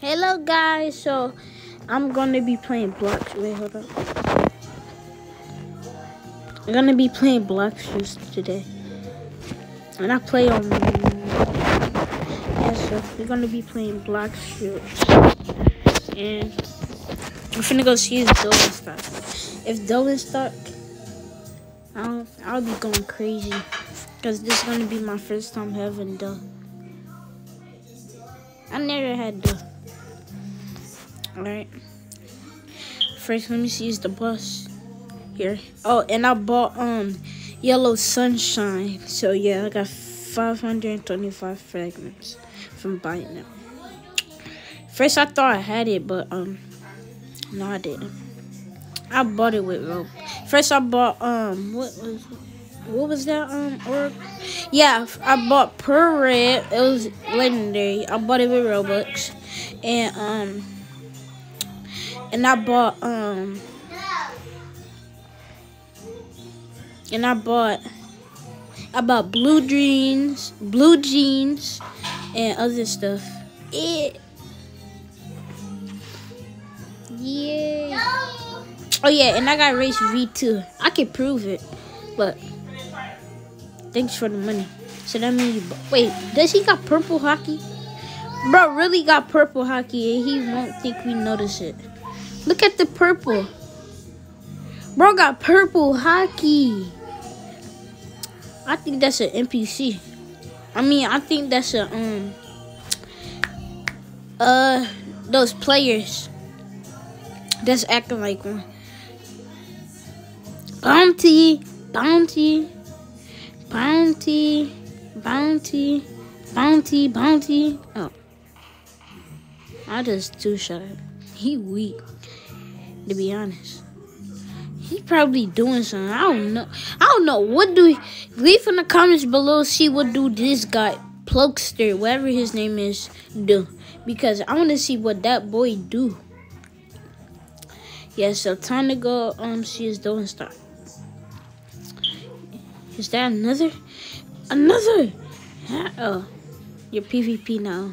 Hello guys, so I'm gonna be playing blocks. Wait, hold up. I'm gonna be playing Blox Fruits today. And I play on yeah, so we're gonna be playing Blox Fruits. And I'm finna go see if Dylan stuck. If Dylan stuck, I'll I'll be going crazy. Cause this is gonna be my first time having the I never had the Alright. First let me see is the bus here. Oh and I bought um yellow sunshine. So yeah I got 525 fragments from buying it. First I thought I had it but um no I didn't. I bought it with rope. First I bought um what was what was that um or yeah I bought pure red it was legendary I bought it with Robux and um and I bought um and I bought I bought blue jeans blue jeans and other stuff it yeah oh yeah and I got race V2 I can prove it but Thanks for the money. So that means, wait, does he got purple Haki? Bro, really got purple Haki and he won't think we notice it. Look at the purple. Bro got purple Haki. I think that's an NPC. I mean, I think that's a, um, uh, those players that's acting like one. Bounty, bounty. Bounty, bounty, bounty, bounty. Oh. I just too shot. He weak, to be honest. He's probably doing something. I don't know. I don't know. What do leave in the comments below see what do this guy Plugster, whatever his name is, do. Because I want to see what that boy do. Yeah, so time to go um see his doing stuff. Is that another? Another! Oh, you're PvP now.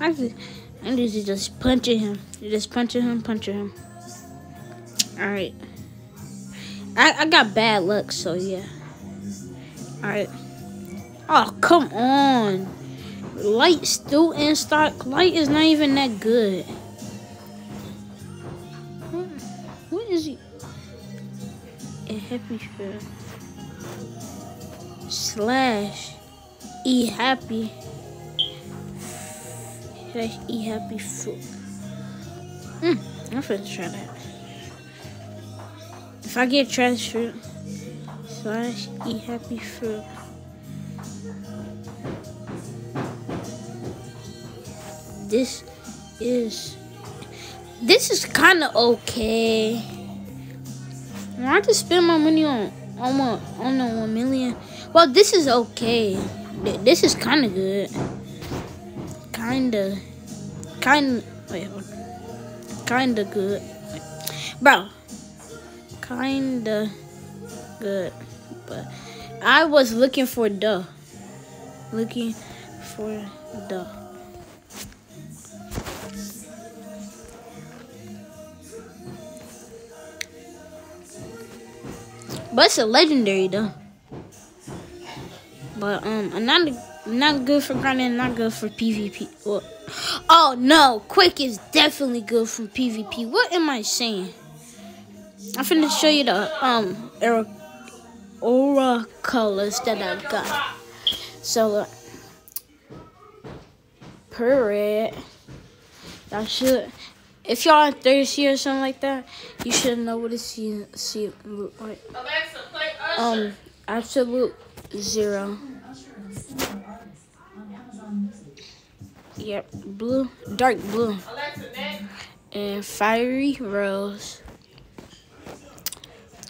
I'm just, just punching him. You're just punching him, punching him. Alright. I, I got bad luck, so yeah. Alright. Oh, come on. Light still in stock. Light is not even that good. What is he? A happy feel. Slash E happy. Slash E happy food. Hmm, I'm finna try that. If I get trash fruit, slash eat happy food. This is this is kind of okay. I just spend my money on on one on the one million. Well, this is okay. This is kind of good. Kinda, kind. Wait, kinda good, bro. Kinda good, but I was looking for the, looking for the. But it's a legendary though. But um, not not good for grinding, not good for PvP. Oh no, quick is definitely good for PvP. What am I saying? I'm finna show you the um aura, colors that I've got. So uh, pure red, I should. If y'all thirsty or something like that, you should know what it see see look like. Um, absolute zero. Yep, blue, dark blue, and fiery rose.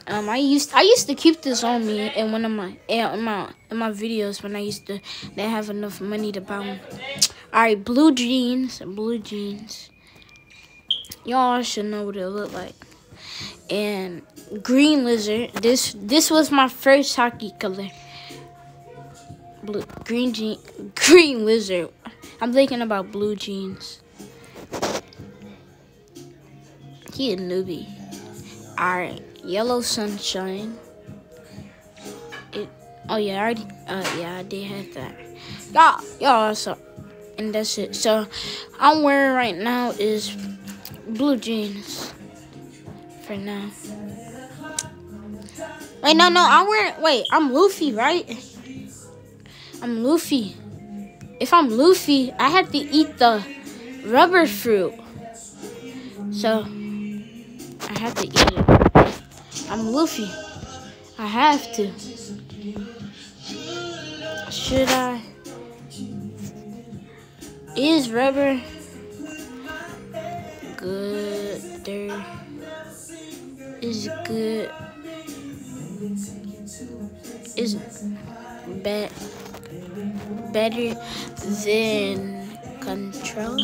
Um, I used I used to keep this on me in one of my in my in my videos when I used to didn't have enough money to buy them. All right, blue jeans, blue jeans. Y'all should know what it looked like. And green lizard. This this was my first Haki color. Blue green jean green lizard. I'm thinking about blue jeans. He a newbie. Alright, yellow sunshine. It oh yeah, I already uh yeah, I did have that. Y'all y'all so and that's it. So I'm wearing right now is blue jeans for now. Wait, no, no, I'm wearing. Wait, I'm Luffy, right? I'm Luffy. If I'm Luffy, I have to eat the rubber fruit. So I have to eat it. I'm Luffy. I have to. Should I? Is rubber good? There is good. Is bad better than control.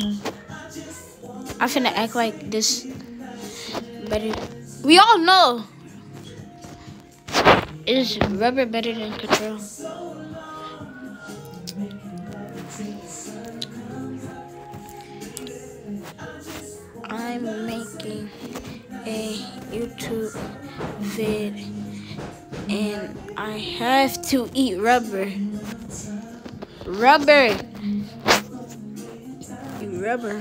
I'm finna act like this better. We all know. Is rubber better than control? I'm making a YouTube vid and I have to eat rubber. Rubber. Rubber.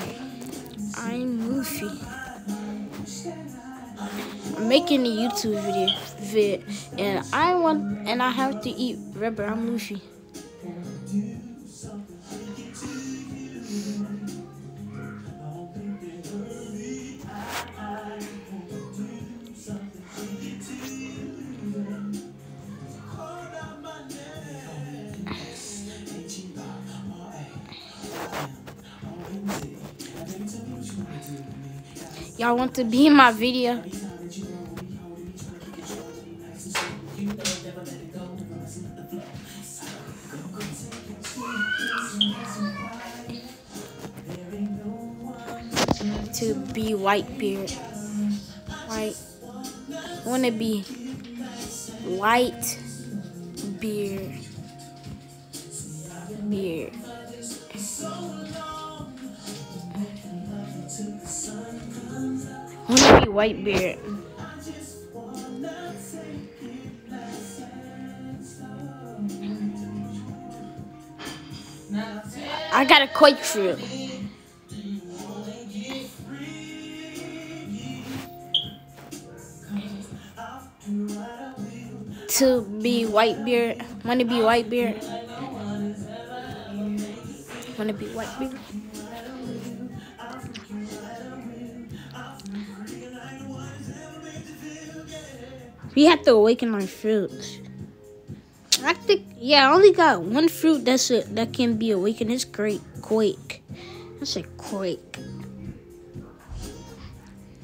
I'm Luffy. I'm making a YouTube video vid and I want and I have to eat rubber. I'm Luffy. Y'all want to be in my video? To be white beard. White. I want to be white. Beard. White beard. I got a quake fruit. To be white beard. Want to be white beard. Want to be white beard. We have to awaken our fruits. I think, yeah, I only got one fruit that's a, that can be awakened. It's great, quake. I said quake.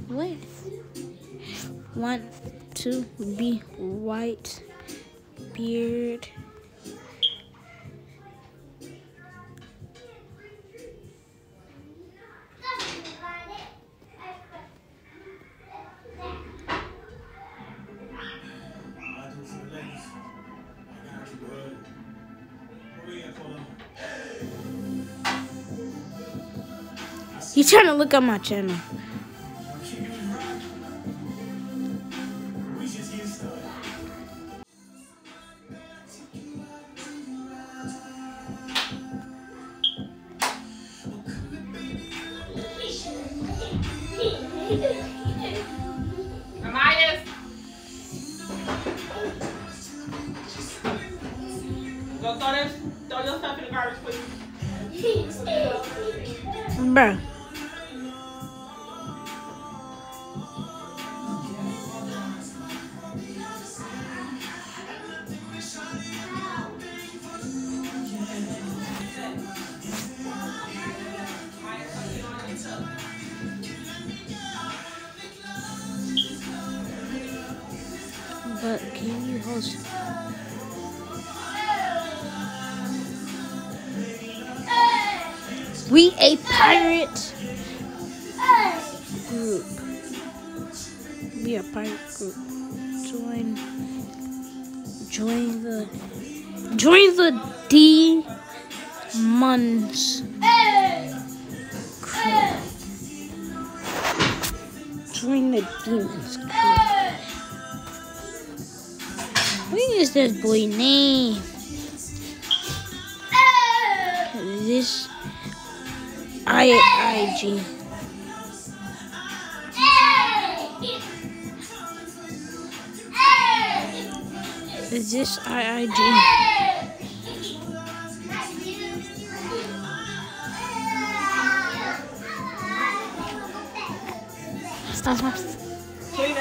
What? One, two, be white beard. You trying to look at my channel? Go throw this, throw your stuff in the garbage, please. Bruh. but can you host We a pirate group. We a pirate group. Join join the join the D Muns Join the Demons Club. Is this boy name? This IIG. Is this IIG? Uh-huh. Clean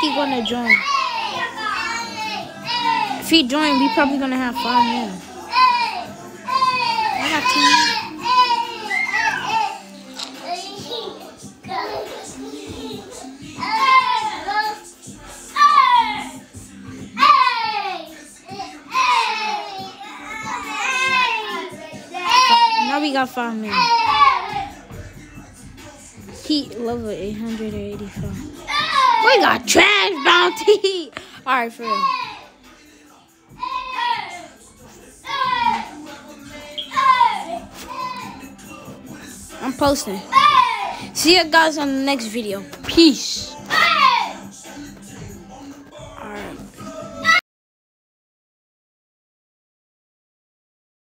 Gonna join. If he join, we probably gonna have five more. I got two. Now we got five more. Heat level 885. We got trash bounty. All right, for real. I'm posting. See you guys on the next video. Peace.